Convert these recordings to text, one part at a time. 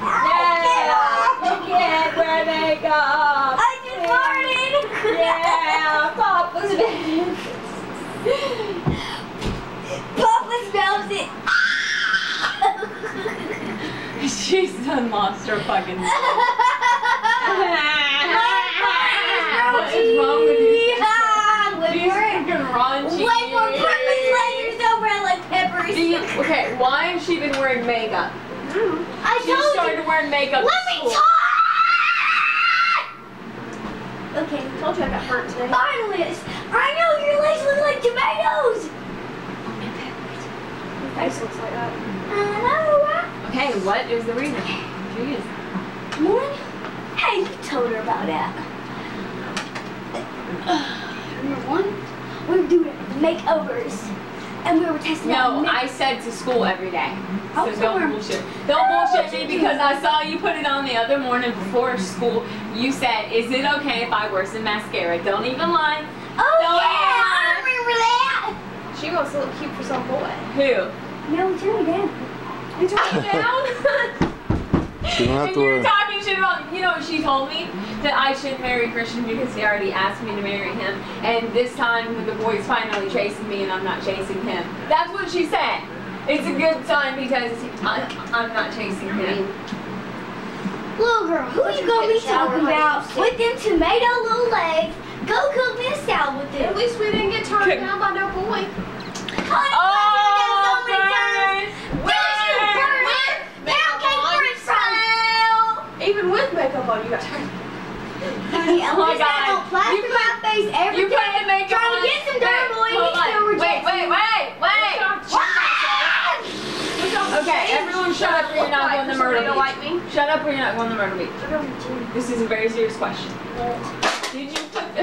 Yeah, you can't wear makeup. I just farted. Yeah, Papa smells. Papa smells it. She's done lost her fucking. what is wrong with you? She's fucking raunchy. Way more purpose layers over it like peppers. Okay, why has she been wearing makeup? I She told started you. wearing makeup. Let me school. talk. Okay. told you I got burnt today. Finally, I know your legs look like tomatoes. Your face looks like that. I know. Okay, what is the reason? Jeez. One? Hey, you told her about that. Number one, we were doing makeovers, and we were testing out. No, I said to school every day. Mm-hmm. So was don't somewhere- bullshit. Don't bullshit me because I saw you put it on the other morning before school. You said, is it okay if I wear some mascara? Don't even lie. Oh Don't yeah, I remember that. She wants to look cute for some boy. Who? No, turn me down. You took me down? She don't have to you were wear. talking shit about, you know she told me? That I shouldn't marry Christian because he already asked me to marry him. And this time the boy's finally chasing me and I'm not chasing him. That's what she said. It's a good sign because I, I'm not chasing him. Little girl, who Let you you gonna get be talking about with them tomato little legs? Go cook me a salad with At least we didn't get turned Okay. down by no boy. Oh, Did you burn it? Pancake french fries. Even with makeup on, you got turned. Honey, at Oh my I God. don't plaster You my face every You day. put the makeup Trying on. to get some dirt, boy. Wait, still on. reject Wait, wait, wait, wait. Okay, everyone shut up or you're not going to murder don't like me. Shut up or you're not going to murder beach. This is a very serious question. Did you put the...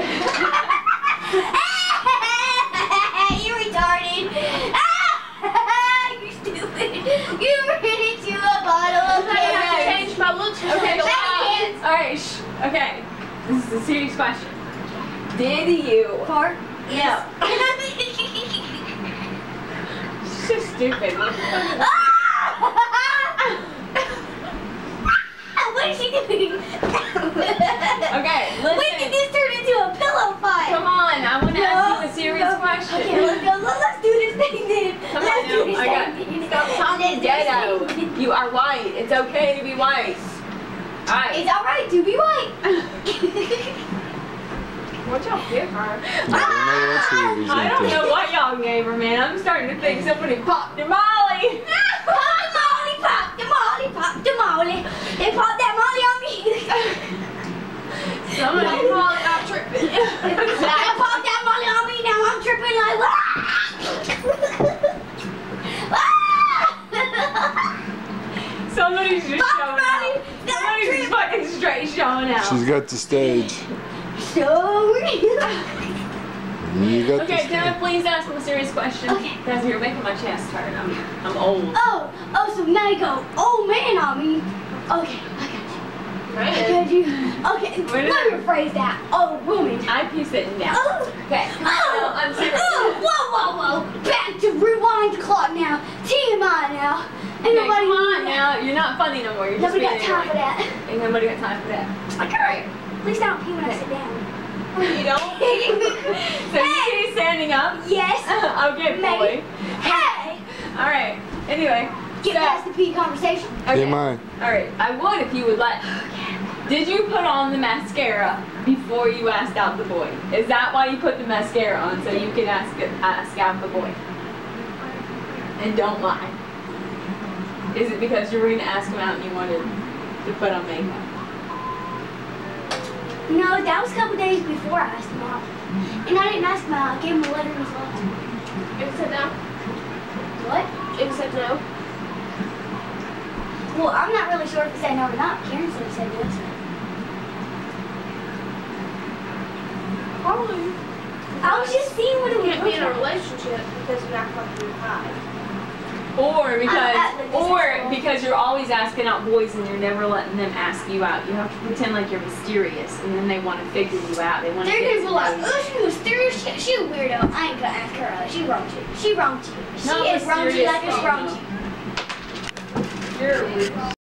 you retarded. you stupid. You ran into a bottle of I have to candy. change my looks. Okay, Go shut out. up. Alright, shh. Okay. This is a serious question. Did you... Fart? No. So stupid. What fuck? Ah! what is she doing? Okay, When did this turn into a pillow fight? Come on, I want to ask you a serious question. Okay, let's go. Let, let's do this thing then. Come let's on do now. this I got. Stop calling me ghetto. You are white. It's okay to be white. Alright. It's alright to be white. What y'all give her? I don't know what she was I don't into. know what y'all gave her, man. I'm starting to think somebody popped their molly. pop the molly, pop the molly, pop the molly. They popped that molly on me. Somebody molly not tripping. I popped that molly on me. Now I'm tripping like. "Ah!" Somebody's just Pop showing molly, out. not Somebody's just tripping. Fucking straight showing out. She's got the stage. So. You got the Okay, can I please ask them a serious question? Okay. Because you're making my chest hurt. I'm, I'm old. Oh, oh, so now you go, oh man on me. Okay, I got you. I got you. Okay, Wait a let me minute. rephrase that. Oh, woman. I be sitting down. Oh, Okay. oh, No, I'm serious. oh, whoa, whoa, whoa. Back to rewind the clock now. TMI now. Ain't Okay, nobody come on need that. now. You're not funny no more. You're Nobody being got time for that. Ain't nobody got time for that. Okay. At least I don't pee when I sit down. You don't? So you keep standing up? yes. okay, Maybe. boy. Hey. Alright. Anyway. Get so, past the pee conversation. okay. TMI. Alright. I would if you would let. Did you put on the mascara before you asked out the boy? Is that why you put the mascara on so you can ask ask out the boy? And don't lie. Is it because you were gonna ask him out and you wanted to put on makeup? No, that was a couple days before I asked him out. And I didn't ask him out. I gave him a letter in his letter. It said no. What? It said no. Well, I'm not really sure if he said no or not. Karen said he said yes. Probably. I was just seeing what it You would can't be in a relationship because you act like you're high. Or because, or because you're always asking out boys and you're never letting them ask you out. You have to pretend like you're mysterious, and then they want to figure you out. They want to They're gonna be like, oh, she was mysterious. She, she a weirdo. I ain't gonna ask her out. She wronged you. She wronged you. She Not is wronged you like it's wronged you. You're weird.